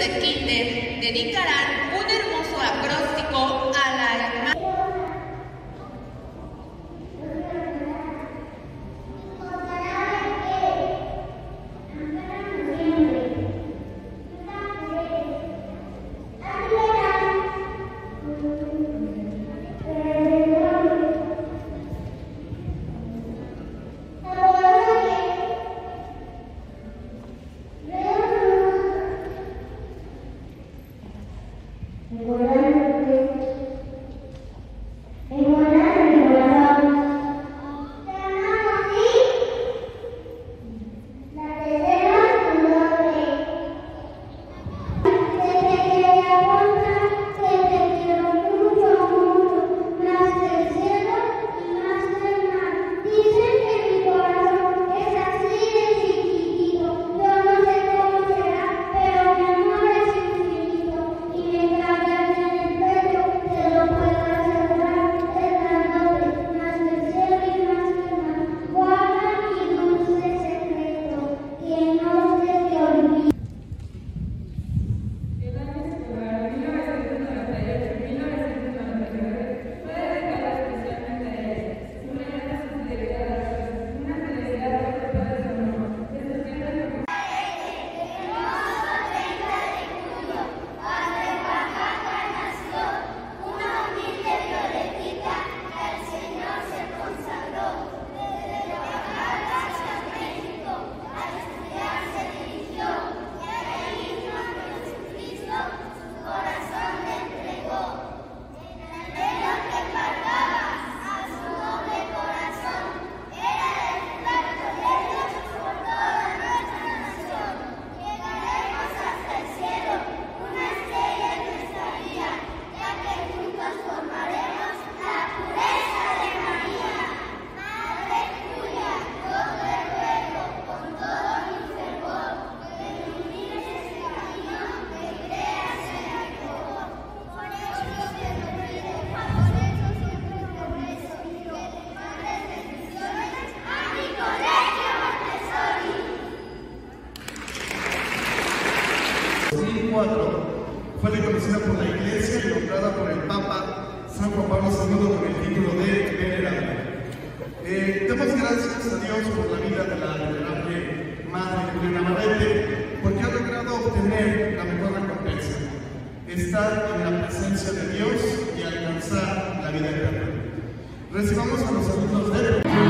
de kinder dedicarán Fue reconocida por la Iglesia y nombrada por el Papa San Juan Pablo II con el título de venerable. Eh, demos gracias a Dios por la vida de la venerable Madre Juliana Marrete, porque ha logrado obtener la mejor recompensa, estar en la presencia de Dios y alcanzar la vida eterna. Recibamos a los alumnos de...